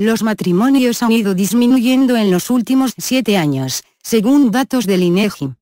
Los matrimonios han ido disminuyendo en los últimos siete años, según datos del INEGI.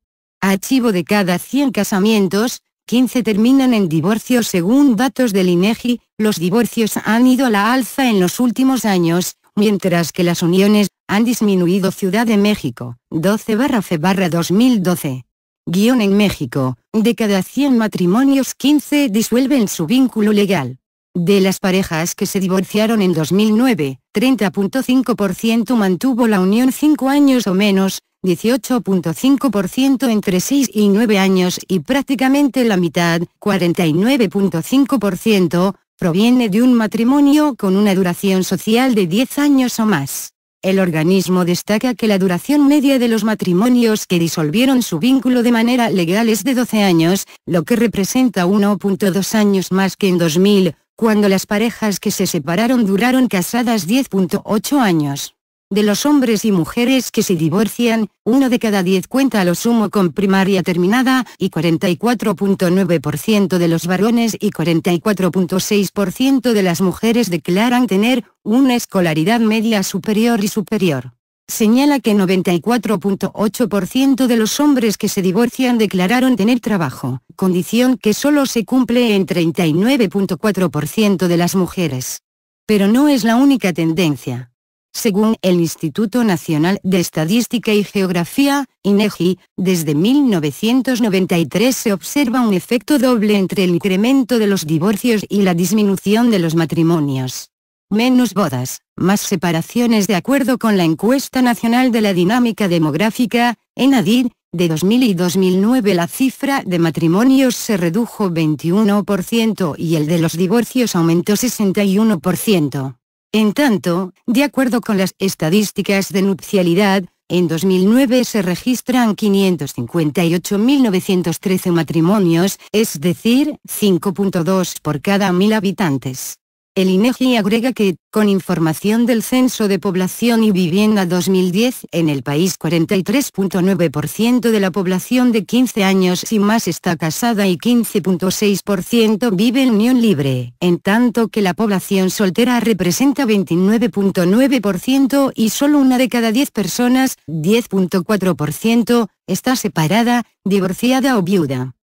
Archivo de cada 100 casamientos, 15 terminan en divorcio según datos del INEGI, los divorcios han ido a la alza en los últimos años, mientras que las uniones han disminuido Ciudad de México, 12 barra F barra 2012. Guión en México, de cada 100 matrimonios 15 disuelven su vínculo legal. De las parejas que se divorciaron en 2009, 30.5% mantuvo la unión 5 años o menos, 18.5% entre 6 y 9 años y prácticamente la mitad, 49.5%, proviene de un matrimonio con una duración social de 10 años o más. El organismo destaca que la duración media de los matrimonios que disolvieron su vínculo de manera legal es de 12 años, lo que representa 1.2 años más que en 2000, cuando las parejas que se separaron duraron casadas 10.8 años. De los hombres y mujeres que se divorcian, uno de cada diez cuenta a lo sumo con primaria terminada, y 44.9% de los varones y 44.6% de las mujeres declaran tener una escolaridad media superior y superior. Señala que 94.8% de los hombres que se divorcian declararon tener trabajo, condición que solo se cumple en 39.4% de las mujeres. Pero no es la única tendencia. Según el Instituto Nacional de Estadística y Geografía, INEGI, desde 1993 se observa un efecto doble entre el incremento de los divorcios y la disminución de los matrimonios. Menos bodas, más separaciones de acuerdo con la encuesta nacional de la dinámica demográfica, ENADIR, de 2000 y 2009 la cifra de matrimonios se redujo 21% y el de los divorcios aumentó 61%. En tanto, de acuerdo con las estadísticas de nupcialidad, en 2009 se registran 558.913 matrimonios, es decir, 5.2 por cada mil habitantes. El INEGI agrega que, con información del Censo de Población y Vivienda 2010, en el país 43.9% de la población de 15 años y más está casada y 15.6% vive en unión libre, en tanto que la población soltera representa 29.9% y solo una de cada 10 personas, 10.4%, está separada, divorciada o viuda.